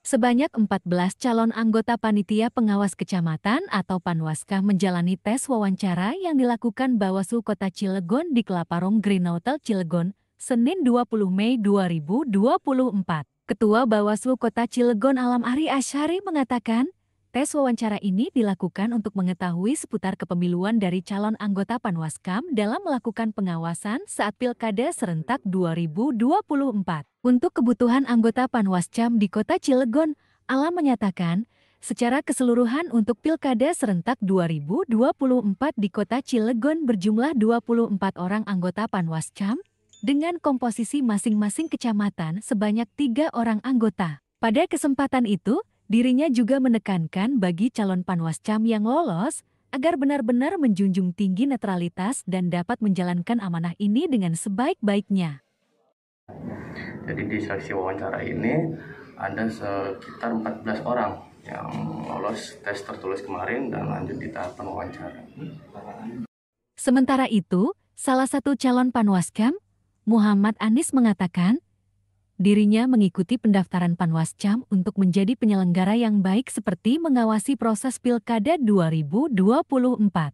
Sebanyak 14 calon anggota panitia pengawas kecamatan atau Panwaska menjalani tes wawancara yang dilakukan Bawaslu Kota Cilegon di Kelaparong Green Hotel Cilegon, Senin 20 Mei 2024. Ketua Bawaslu Kota Cilegon Alam Ari Asyari mengatakan, tes wawancara ini dilakukan untuk mengetahui seputar kepemiluan dari calon anggota Panwaskam dalam melakukan pengawasan saat Pilkada serentak 2024. Untuk kebutuhan anggota Panwascam di kota Cilegon, Alam menyatakan, secara keseluruhan untuk Pilkada serentak 2024 di kota Cilegon berjumlah 24 orang anggota Panwascam, dengan komposisi masing-masing kecamatan sebanyak tiga orang anggota. Pada kesempatan itu, dirinya juga menekankan bagi calon Panwascam yang lolos, agar benar-benar menjunjung tinggi netralitas dan dapat menjalankan amanah ini dengan sebaik-baiknya. Jadi di seleksi wawancara ini ada sekitar 14 orang yang lolos tes tertulis kemarin dan lanjut di tahapan wawancara. Sementara itu, salah satu calon Panwaskam, Muhammad Anis mengatakan, dirinya mengikuti pendaftaran Panwascam untuk menjadi penyelenggara yang baik seperti mengawasi proses Pilkada 2024.